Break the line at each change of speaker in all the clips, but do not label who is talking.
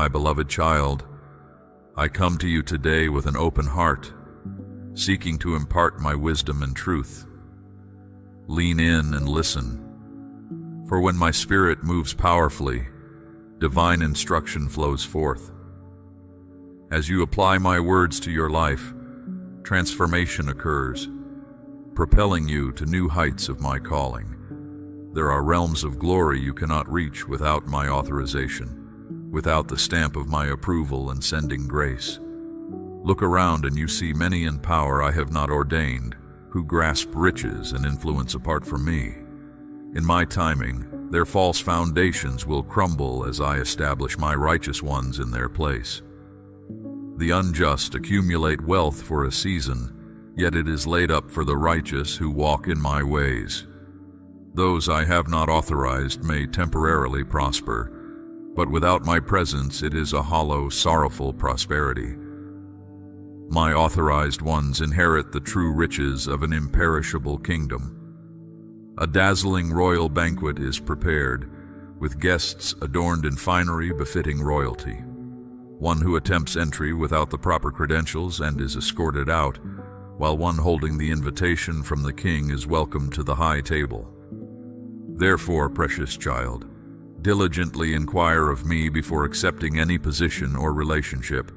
My beloved child, I come to you today with an open heart, seeking to impart my wisdom and truth. Lean in and listen, for when my spirit moves powerfully, divine instruction flows forth. As you apply my words to your life, transformation occurs, propelling you to new heights of my calling. There are realms of glory you cannot reach without my authorization, without the stamp of my approval and sending grace. Look around and you see many in power I have not ordained, who grasp riches and influence apart from me. In my timing, their false foundations will crumble as I establish my righteous ones in their place. The unjust accumulate wealth for a season, yet it is laid up for the righteous who walk in my ways. Those I have not authorized may temporarily prosper, but without my presence it is a hollow, sorrowful prosperity. My authorized ones inherit the true riches of an imperishable kingdom. A dazzling royal banquet is prepared, with guests adorned in finery befitting royalty. One who attempts entry without the proper credentials and is escorted out, while one holding the invitation from the king is welcomed to the high table. Therefore, precious child, diligently inquire of me before accepting any position or relationship,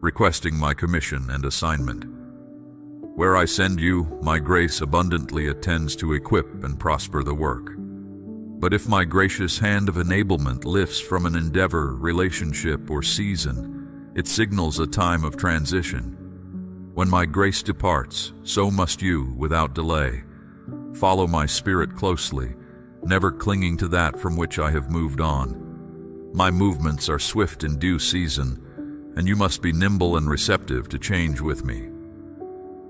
requesting my commission and assignment. Where I send you, my grace abundantly attends to equip and prosper the work. But if my gracious hand of enablement lifts from an endeavor, relationship, or season, it signals a time of transition. When my grace departs, so must you, without delay. Follow my spirit closely, never clinging to that from which I have moved on. My movements are swift in due season, and you must be nimble and receptive to change with me.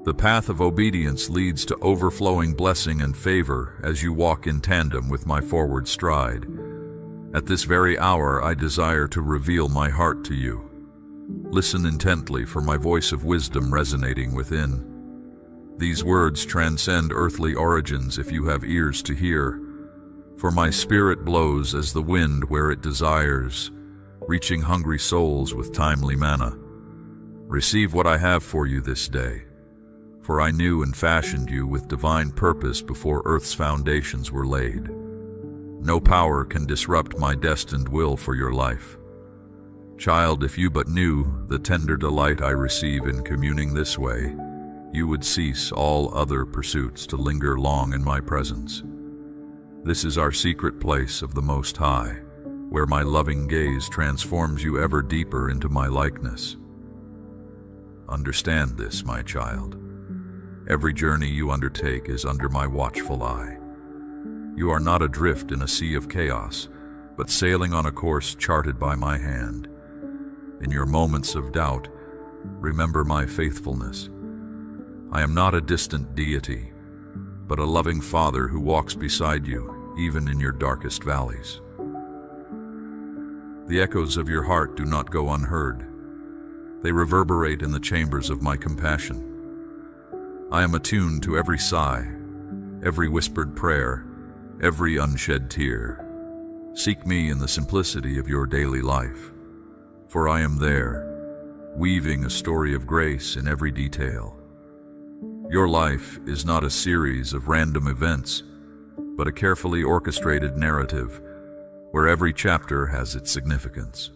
The path of obedience leads to overflowing blessing and favor as you walk in tandem with my forward stride. At this very hour I desire to reveal my heart to you. Listen intently for my voice of wisdom resonating within. These words transcend earthly origins if you have ears to hear, for my spirit blows as the wind where it desires, reaching hungry souls with timely manna. Receive what I have for you this day, for I knew and fashioned you with divine purpose before earth's foundations were laid. No power can disrupt my destined will for your life. Child, if you but knew the tender delight I receive in communing this way, you would cease all other pursuits to linger long in my presence. This is our secret place of the Most High, where my loving gaze transforms you ever deeper into my likeness. Understand this, my child. Every journey you undertake is under my watchful eye. You are not adrift in a sea of chaos, but sailing on a course charted by my hand. In your moments of doubt, remember my faithfulness. I am not a distant deity, but a loving Father who walks beside you, even in your darkest valleys. The echoes of your heart do not go unheard. They reverberate in the chambers of my compassion. I am attuned to every sigh, every whispered prayer, every unshed tear. Seek me in the simplicity of your daily life, for I am there, weaving a story of grace in every detail. Your life is not a series of random events, but a carefully orchestrated narrative where every chapter has its significance.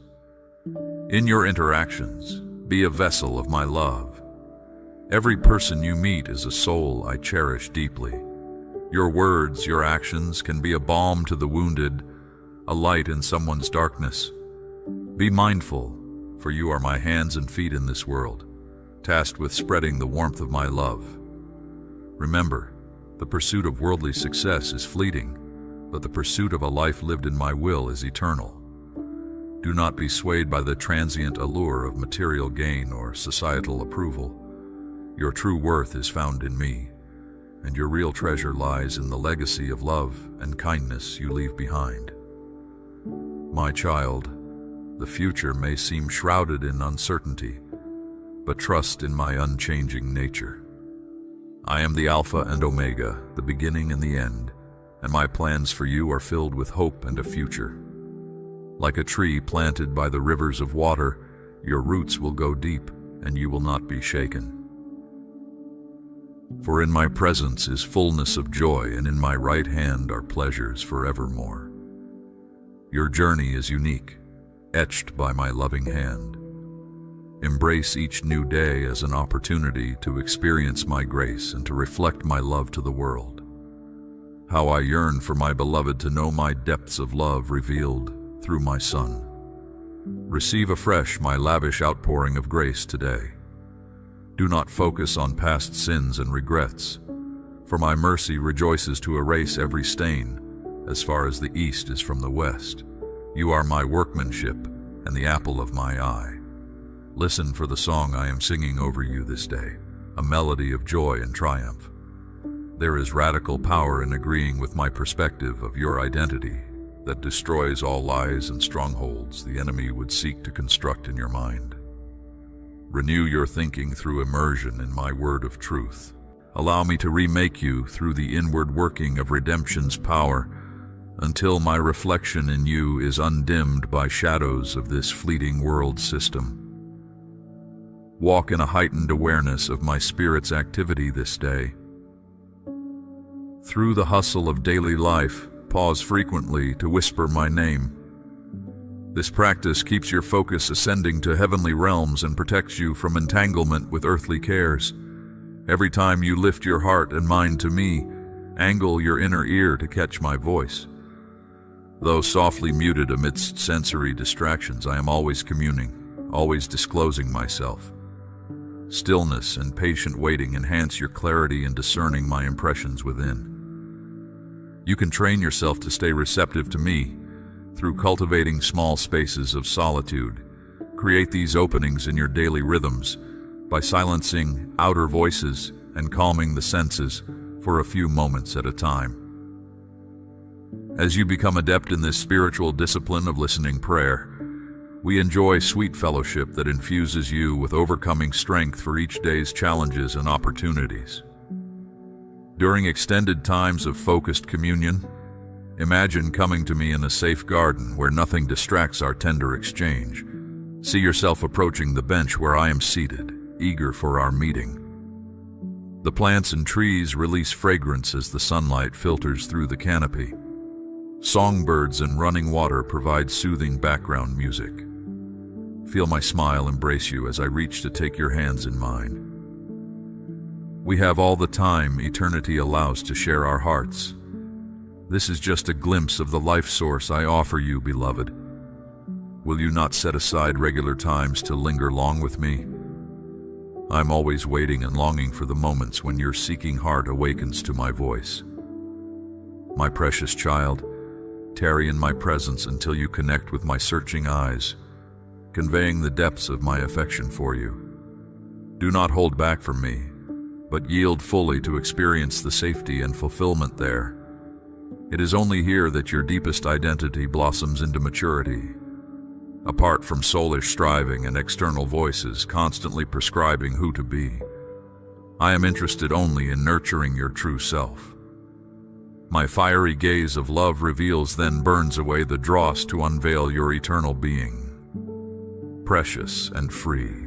In your interactions, be a vessel of my love. Every person you meet is a soul I cherish deeply. Your words, your actions can be a balm to the wounded, a light in someone's darkness. Be mindful, for you are my hands and feet in this world, tasked with spreading the warmth of my love. Remember, the pursuit of worldly success is fleeting, but the pursuit of a life lived in my will is eternal. Do not be swayed by the transient allure of material gain or societal approval. Your true worth is found in me, and your real treasure lies in the legacy of love and kindness you leave behind. My child, the future may seem shrouded in uncertainty, but trust in my unchanging nature. I am the Alpha and Omega, the beginning and the end, and my plans for you are filled with hope and a future. Like a tree planted by the rivers of water, your roots will go deep, and you will not be shaken. For in my presence is fullness of joy, and in my right hand are pleasures forevermore. Your journey is unique, etched by my loving hand. Embrace each new day as an opportunity to experience my grace and to reflect my love to the world. How I yearn for my beloved to know my depths of love revealed through my Son. Receive afresh my lavish outpouring of grace today. Do not focus on past sins and regrets, for my mercy rejoices to erase every stain as far as the east is from the west. You are my workmanship and the apple of my eye. Listen for the song I am singing over you this day, a melody of joy and triumph. There is radical power in agreeing with my perspective of your identity that destroys all lies and strongholds the enemy would seek to construct in your mind. Renew your thinking through immersion in my word of truth. Allow me to remake you through the inward working of redemption's power until my reflection in you is undimmed by shadows of this fleeting world system. Walk in a heightened awareness of my spirit's activity this day. Through the hustle of daily life, pause frequently to whisper my name. This practice keeps your focus ascending to heavenly realms and protects you from entanglement with earthly cares. Every time you lift your heart and mind to me, angle your inner ear to catch my voice. Though softly muted amidst sensory distractions, I am always communing, always disclosing myself. Stillness and patient waiting enhance your clarity in discerning my impressions within. You can train yourself to stay receptive to me through cultivating small spaces of solitude. Create these openings in your daily rhythms by silencing outer voices and calming the senses for a few moments at a time. As you become adept in this spiritual discipline of listening prayer, we enjoy sweet fellowship that infuses you with overcoming strength for each day's challenges and opportunities. During extended times of focused communion, imagine coming to me in a safe garden where nothing distracts our tender exchange. See yourself approaching the bench where I am seated, eager for our meeting. The plants and trees release fragrance as the sunlight filters through the canopy. Songbirds and running water provide soothing background music. Feel my smile embrace you as I reach to take your hands in mine. We have all the time eternity allows to share our hearts. This is just a glimpse of the life source I offer you, beloved. Will you not set aside regular times to linger long with me? I'm always waiting and longing for the moments when your seeking heart awakens to my voice. My precious child, tarry in my presence until you connect with my searching eyes conveying the depths of my affection for you. Do not hold back from me, but yield fully to experience the safety and fulfillment there. It is only here that your deepest identity blossoms into maturity, apart from soulish striving and external voices constantly prescribing who to be. I am interested only in nurturing your true self. My fiery gaze of love reveals then burns away the dross to unveil your eternal being precious and free.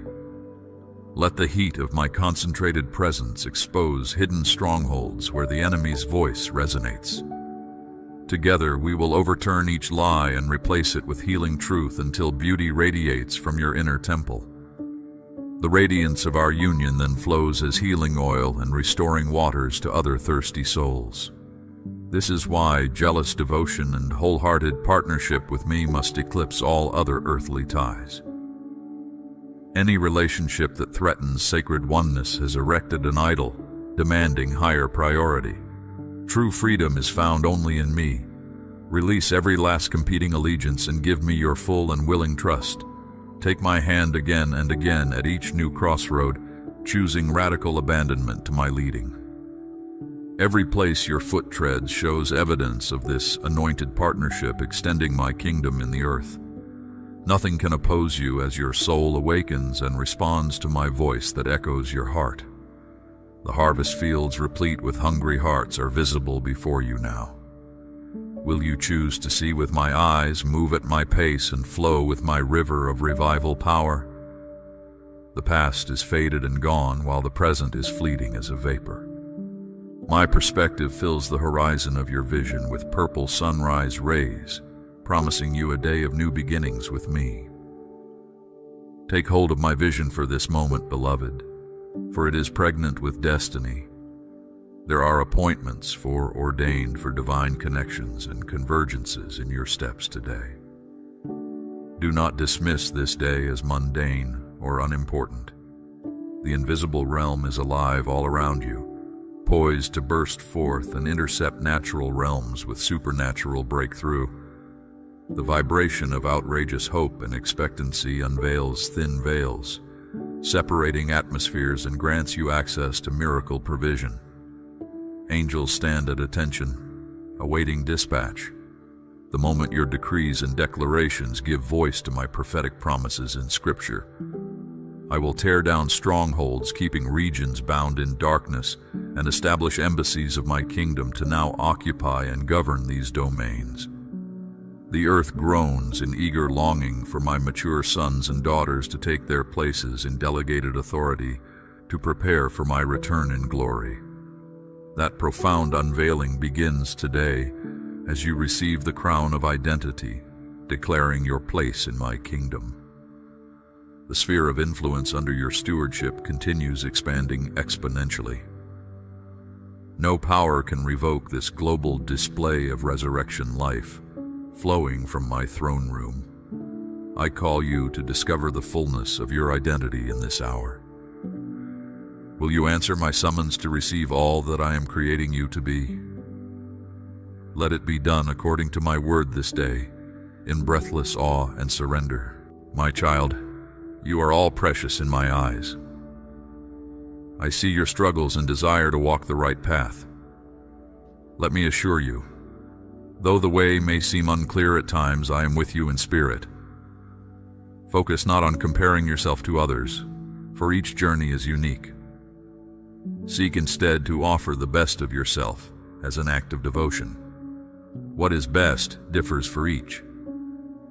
Let the heat of my concentrated presence expose hidden strongholds where the enemy's voice resonates. Together we will overturn each lie and replace it with healing truth until beauty radiates from your inner temple. The radiance of our union then flows as healing oil and restoring waters to other thirsty souls. This is why jealous devotion and wholehearted partnership with me must eclipse all other earthly ties. Any relationship that threatens sacred oneness has erected an idol, demanding higher priority. True freedom is found only in me. Release every last competing allegiance and give me your full and willing trust. Take my hand again and again at each new crossroad, choosing radical abandonment to my leading. Every place your foot treads shows evidence of this anointed partnership extending my kingdom in the earth. Nothing can oppose you as your soul awakens and responds to my voice that echoes your heart. The harvest fields replete with hungry hearts are visible before you now. Will you choose to see with my eyes, move at my pace, and flow with my river of revival power? The past is faded and gone, while the present is fleeting as a vapor. My perspective fills the horizon of your vision with purple sunrise rays, promising you a day of new beginnings with me. Take hold of my vision for this moment, beloved, for it is pregnant with destiny. There are appointments foreordained for divine connections and convergences in your steps today. Do not dismiss this day as mundane or unimportant. The invisible realm is alive all around you, poised to burst forth and intercept natural realms with supernatural breakthrough. The vibration of outrageous hope and expectancy unveils thin veils, separating atmospheres and grants you access to miracle provision. Angels stand at attention, awaiting dispatch. The moment your decrees and declarations give voice to my prophetic promises in Scripture, I will tear down strongholds, keeping regions bound in darkness, and establish embassies of my kingdom to now occupy and govern these domains. The earth groans in eager longing for my mature sons and daughters to take their places in delegated authority to prepare for my return in glory. That profound unveiling begins today as you receive the crown of identity, declaring your place in my kingdom. The sphere of influence under your stewardship continues expanding exponentially. No power can revoke this global display of resurrection life flowing from my throne room. I call you to discover the fullness of your identity in this hour. Will you answer my summons to receive all that I am creating you to be? Let it be done according to my word this day, in breathless awe and surrender. My child, you are all precious in my eyes. I see your struggles and desire to walk the right path. Let me assure you, though the way may seem unclear at times, I am with you in spirit. Focus not on comparing yourself to others, for each journey is unique. Seek instead to offer the best of yourself as an act of devotion. What is best differs for each.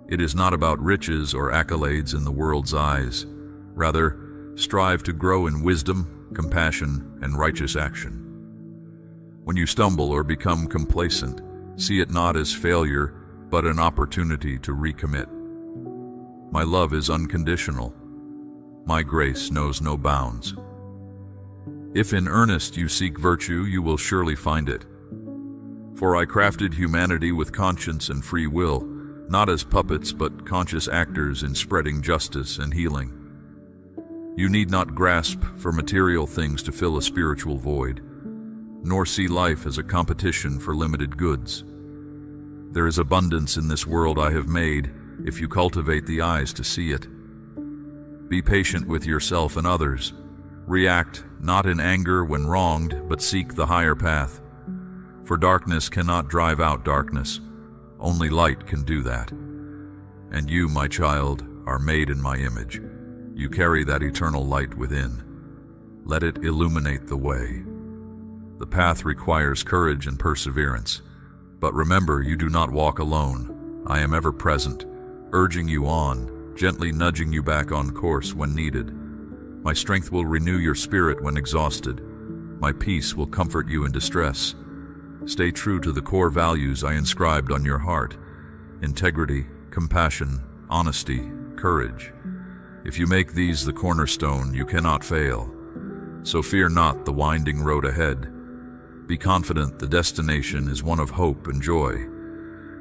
It is not about riches or accolades in the world's eyes. Rather, strive to grow in wisdom, compassion, and righteous action. When you stumble or become complacent, see it not as failure, but an opportunity to recommit. My love is unconditional. My grace knows no bounds. If in earnest you seek virtue, you will surely find it. For I crafted humanity with conscience and free will, not as puppets but conscious actors in spreading justice and healing. You need not grasp for material things to fill a spiritual void, nor see life as a competition for limited goods. There is abundance in this world I have made if you cultivate the eyes to see it. Be patient with yourself and others. React not in anger when wronged, but seek the higher path. For darkness cannot drive out darkness only light can do that. And you, my child, are made in my image. You carry that eternal light within. Let it illuminate the way. The path requires courage and perseverance. But remember, you do not walk alone. I am ever present, urging you on, gently nudging you back on course when needed. My strength will renew your spirit when exhausted. My peace will comfort you in distress. Stay true to the core values I inscribed on your heart integrity, compassion, honesty, courage. If you make these the cornerstone, you cannot fail. So fear not the winding road ahead. Be confident the destination is one of hope and joy.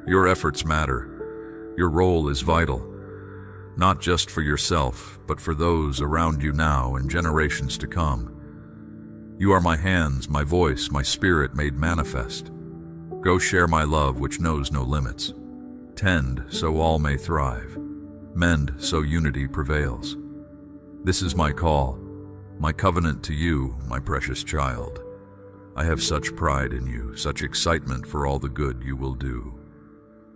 Your efforts matter. Your role is vital. Not just for yourself, but for those around you now and generations to come. You are my hands, my voice, my spirit made manifest. Go share my love which knows no limits. Tend so all may thrive. Mend so unity prevails. This is my call, my covenant to you, my precious child. I have such pride in you, such excitement for all the good you will do.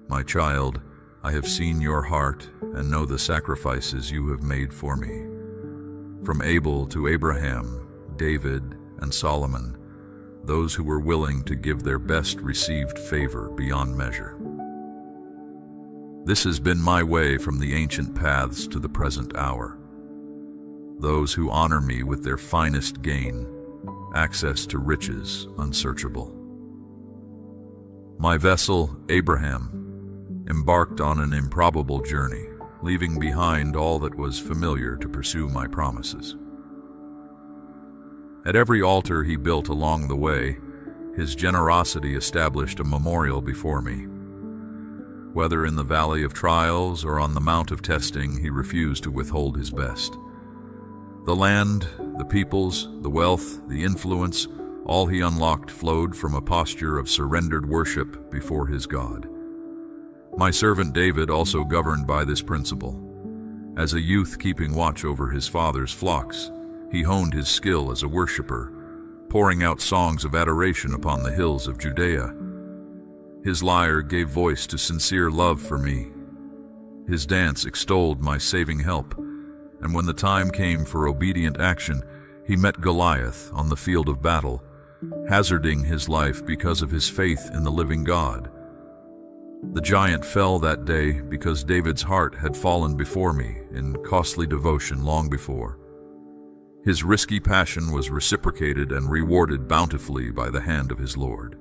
My child, I have seen your heart and know the sacrifices you have made for me. From Abel to Abraham, David, and Solomon, those who were willing to give their best received favor beyond measure. This has been my way from the ancient paths to the present hour. Those who honor me with their finest gain, access to riches unsearchable. My vessel, Abraham, embarked on an improbable journey, leaving behind all that was familiar to pursue my promises. At every altar he built along the way, his generosity established a memorial before me whether in the valley of trials or on the mount of testing, he refused to withhold his best. The land, the peoples, the wealth, the influence, all he unlocked flowed from a posture of surrendered worship before his God. My servant David also governed by this principle. As a youth keeping watch over his father's flocks, he honed his skill as a worshipper, pouring out songs of adoration upon the hills of Judea his lyre gave voice to sincere love for me. His dance extolled my saving help, and when the time came for obedient action, he met Goliath on the field of battle, hazarding his life because of his faith in the living God. The giant fell that day because David's heart had fallen before me in costly devotion long before. His risky passion was reciprocated and rewarded bountifully by the hand of his Lord.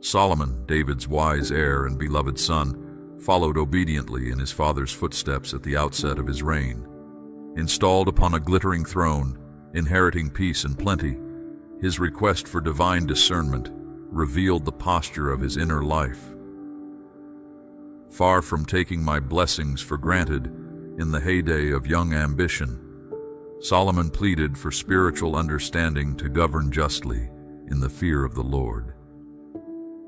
Solomon, David's wise heir and beloved son, followed obediently in his father's footsteps at the outset of his reign. Installed upon a glittering throne, inheriting peace and plenty, his request for divine discernment revealed the posture of his inner life. Far from taking my blessings for granted in the heyday of young ambition, Solomon pleaded for spiritual understanding to govern justly in the fear of the Lord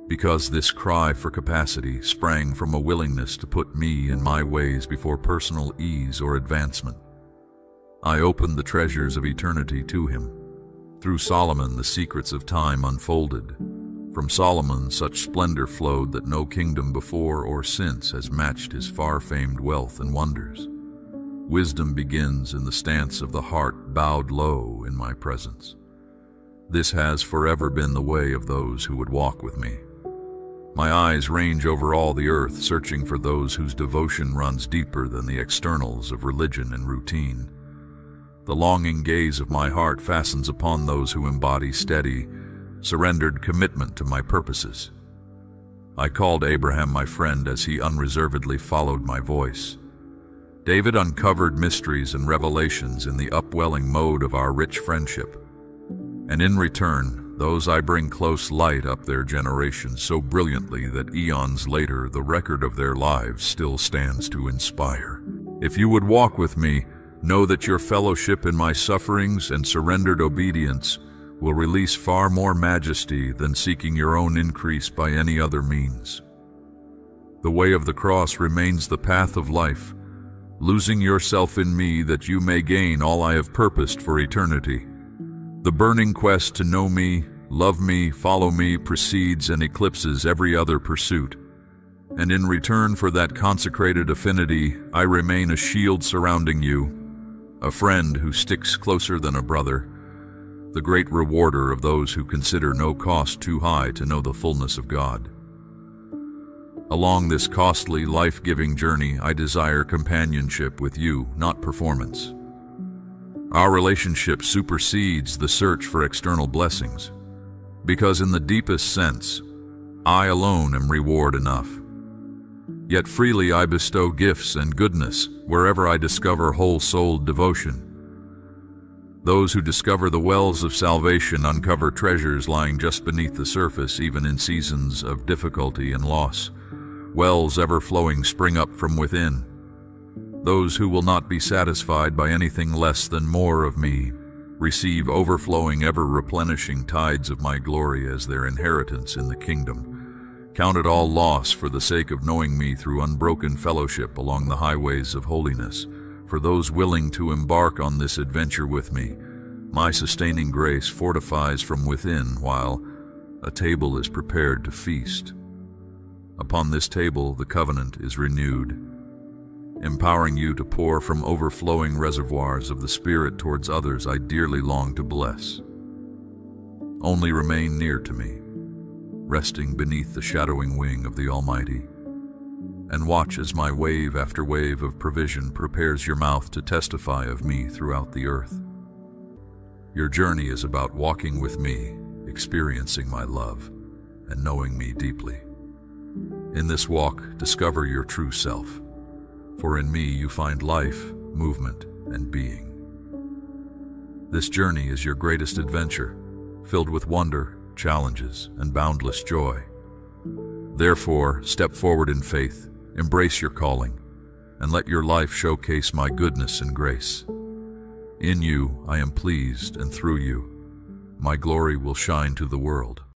because this cry for capacity sprang from a willingness to put me and my ways before personal ease or advancement. I opened the treasures of eternity to him. Through Solomon the secrets of time unfolded. From Solomon such splendor flowed that no kingdom before or since has matched his far-famed wealth and wonders. Wisdom begins in the stance of the heart bowed low in my presence. This has forever been the way of those who would walk with me. My eyes range over all the earth, searching for those whose devotion runs deeper than the externals of religion and routine. The longing gaze of my heart fastens upon those who embody steady, surrendered commitment to my purposes. I called Abraham my friend as he unreservedly followed my voice. David uncovered mysteries and revelations in the upwelling mode of our rich friendship. And in return, those I bring close light up their generation so brilliantly that eons later the record of their lives still stands to inspire. If you would walk with me, know that your fellowship in my sufferings and surrendered obedience will release far more majesty than seeking your own increase by any other means. The way of the cross remains the path of life, losing yourself in me that you may gain all I have purposed for eternity. The burning quest to know me, love me, follow me precedes and eclipses every other pursuit. And in return for that consecrated affinity, I remain a shield surrounding you, a friend who sticks closer than a brother, the great rewarder of those who consider no cost too high to know the fullness of God. Along this costly, life-giving journey, I desire companionship with you, not performance. Our relationship supersedes the search for external blessings, because in the deepest sense, I alone am reward enough. Yet freely I bestow gifts and goodness wherever I discover whole-souled devotion. Those who discover the wells of salvation uncover treasures lying just beneath the surface even in seasons of difficulty and loss. Wells ever flowing spring up from within, those who will not be satisfied by anything less than more of me receive overflowing, ever replenishing tides of my glory as their inheritance in the kingdom. Count it all loss for the sake of knowing me through unbroken fellowship along the highways of holiness. For those willing to embark on this adventure with me, my sustaining grace fortifies from within while a table is prepared to feast. Upon this table the covenant is renewed empowering you to pour from overflowing reservoirs of the Spirit towards others I dearly long to bless. Only remain near to me, resting beneath the shadowing wing of the Almighty, and watch as my wave after wave of provision prepares your mouth to testify of me throughout the earth. Your journey is about walking with me, experiencing my love, and knowing me deeply. In this walk, discover your true self, for in me you find life, movement, and being. This journey is your greatest adventure, filled with wonder, challenges, and boundless joy. Therefore, step forward in faith, embrace your calling, and let your life showcase my goodness and grace. In you I am pleased, and through you, my glory will shine to the world.